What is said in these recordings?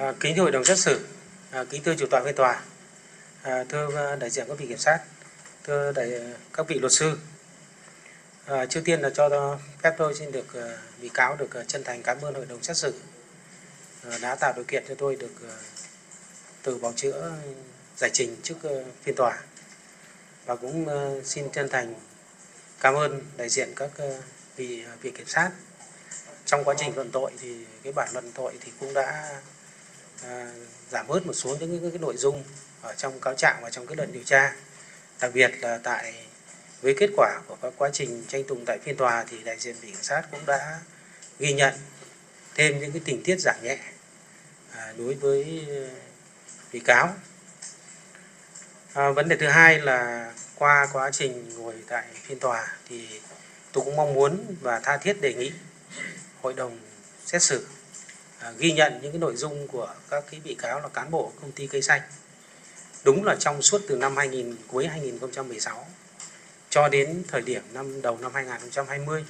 À, kính thưa hội đồng xét xử, à, kính thưa chủ tọa phiên tòa, à, thưa à, đại diện các vị kiểm sát, thưa đại các vị luật sư. À, trước tiên là cho phép tôi xin được à, bị cáo được à, chân thành cảm ơn hội đồng xét xử à, đã tạo điều kiện cho tôi được à, từ bào chữa giải trình trước à, phiên tòa. Và cũng à, xin chân thành cảm ơn đại diện các à, vị à, vị kiểm sát. Trong quá trình luận tội thì cái bản luận tội thì cũng đã à, giảm bớt một số những, cái nội dung ở trong cáo trạng và trong cái luận điều tra. Đặc biệt là tại với kết quả của các quá trình tranh tụng tại phiên tòa thì đại diện viện kiểm sát cũng đã ghi nhận thêm những cái tình tiết giảm nhẹ à, đối với ờ, bị cáo. À, vấn đề thứ hai là qua quá trình ngồi tại phiên tòa thì tôi cũng mong muốn và tha thiết đề nghị hội đồng xét xử à, ghi nhận những cái nội dung của các cái bị cáo là cán bộ công ty cây xanh. Đúng là trong suốt từ năm 2000 cuối 2016 cho đến thời điểm năm đầu năm 2020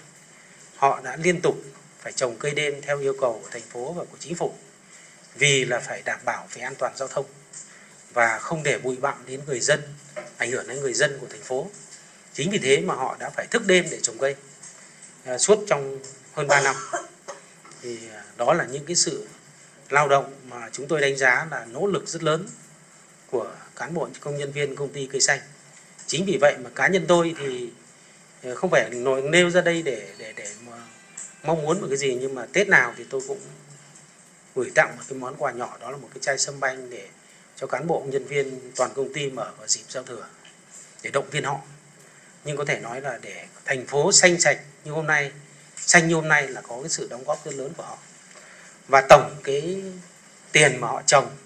họ đã liên tục phải trồng cây đêm theo yêu cầu của thành phố và của chính phủ vì là phải đảm bảo về an toàn giao thông và không để bụi bặm đến người dân ảnh hưởng đến người dân của thành phố. Chính vì thế mà họ đã phải thức đêm để trồng cây à, suốt trong hơn 3 năm thì à, đó là những cái sự lao động mà chúng tôi đánh giá là nỗ lực rất lớn của cán bộ công nhân viên công ty cây xanh. Chính vì vậy mà cá nhân tôi thì à, không phải nổi nêu ra đây để để để mà mong muốn một cái gì, nhưng mà tết nào thì tôi cũng gửi tặng một cái món quà nhỏ, đó là một cái chai sâm banh để cho cán bộ nhân viên toàn công ty mở vào dịp giao thừa để động viên họ. Nhưng có thể nói là để thành phố xanh sạch như hôm nay xanh như hôm nay là có cái sự đóng góp rất lớn của họ và tổng cái tiền mà họ trồng,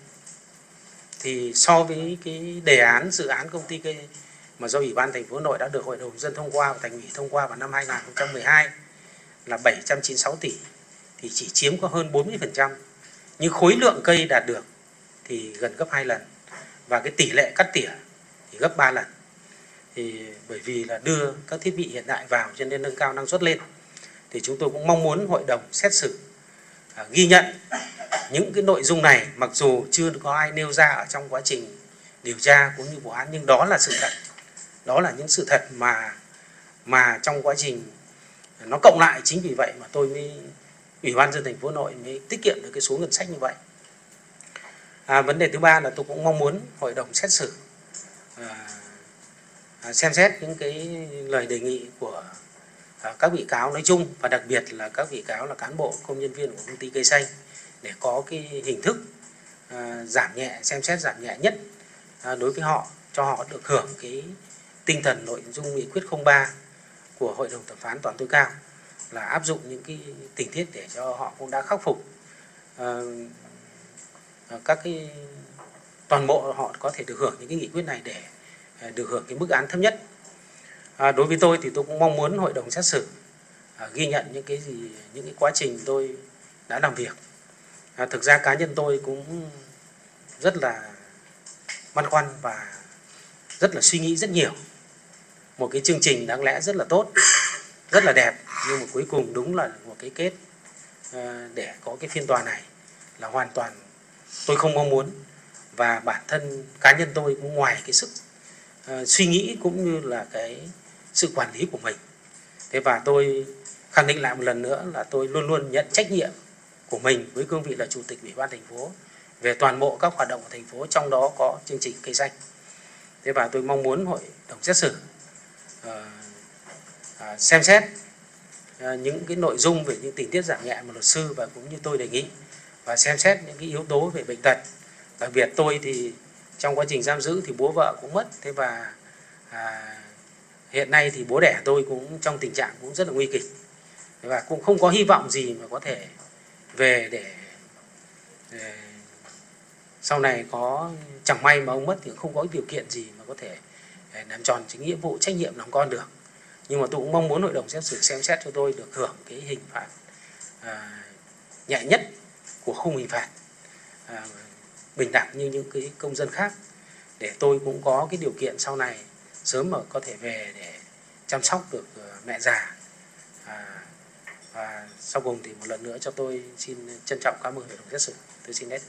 thì so với cái đề án, dự án công ty cây mà do Ủy ban thành phố Hà Nội đã được Hội đồng dân thông qua và thành ủy thông qua vào năm 2012 là 796 tỷ, thì chỉ chiếm có hơn 40%. Nhưng khối lượng cây đạt được thì gần gấp 2 lần và cái tỷ lệ cắt tỉa thì gấp 3 lần. Thì bởi vì là đưa các thiết bị hiện đại vào cho nên nâng cao năng suất lên thì chúng tôi cũng mong muốn hội đồng xét xử à, ghi nhận những cái nội dung này mặc dù chưa có ai nêu ra ở trong quá trình điều tra cũng như vụ án nhưng đó là sự thật. Đó là những sự thật mà mà trong quá trình nó cộng lại chính vì vậy mà tôi mới ủy ban dân thành phố Nội mới tiết kiệm được cái số ngân sách như vậy. À, vấn đề thứ ba là tôi cũng mong muốn hội đồng xét xử à, à xem xét những cái lời đề nghị của À, các bị cáo nói chung và đặc biệt là các bị cáo là cán bộ, công nhân viên của công ty cây xanh để có cái hình thức à, giảm nhẹ, xem xét giảm nhẹ nhất à, đối với họ, cho họ được hưởng cái tinh thần nội dung nghị quyết 03 của hội đồng thẩm phán toàn tối cao là áp dụng những cái tình tiết để cho họ cũng đã khắc phục. Các cái, toàn bộ họ có thể được hưởng những cái nghị quyết này để được hưởng cái mức án thấp nhất à, đối với tôi thì tôi cũng mong muốn hội đồng xét xử à, ghi nhận những cái gì những cái quá trình tôi đã làm việc. À, thực ra cá nhân tôi cũng rất là băn khoăn và rất là suy nghĩ rất nhiều. Một cái chương trình đáng lẽ rất là tốt rất là đẹp nhưng mà cuối cùng đúng là một cái kết à, để có cái phiên tòa này là hoàn toàn tôi không mong muốn. Và bản thân cá nhân tôi cũng ngoài cái sức uh, suy nghĩ cũng như là cái sự quản lý của mình. Thế và tôi khẳng định lại một lần nữa là tôi luôn luôn nhận trách nhiệm của mình với cương vị là chủ tịch ủy ban thành phố về toàn bộ các hoạt động của thành phố trong đó có chương trình cây xanh. Thế và tôi mong muốn hội đồng xét xử uh, uh, xem xét uh, những cái nội dung về những tình tiết giảm nhẹ mà luật sư và cũng như tôi đề nghị và xem xét những cái yếu tố về bệnh tật. Đặc biệt tôi thì trong quá trình giam giữ thì bố vợ cũng mất. Thế và à, hiện nay thì bố đẻ tôi cũng trong tình trạng cũng rất là nguy kịch. Và cũng không có hy vọng gì mà có thể về để, để sau này có chẳng may mà ông mất thì không có điều kiện gì mà có thể làm tròn chính nghĩa vụ trách nhiệm làm con được. Nhưng mà tôi cũng mong muốn hội đồng xét xử xem xét cho tôi được hưởng cái hình phạt à, nhẹ nhất của khung hình phạt à, bình đẳng như những cái công dân khác. Để tôi cũng có cái điều kiện sau này sớm mà có thể về để chăm sóc được ờ, mẹ già. À, và sau cùng thì một lần nữa cho tôi xin trân trọng cảm ơn hội đồng xét xử. Tôi xin hết.